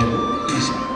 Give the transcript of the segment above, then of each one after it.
目以上。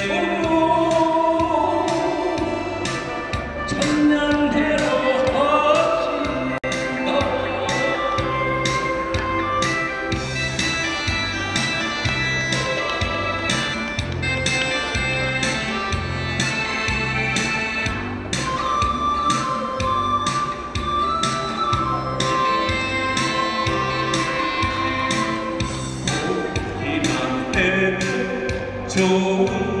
Senhor.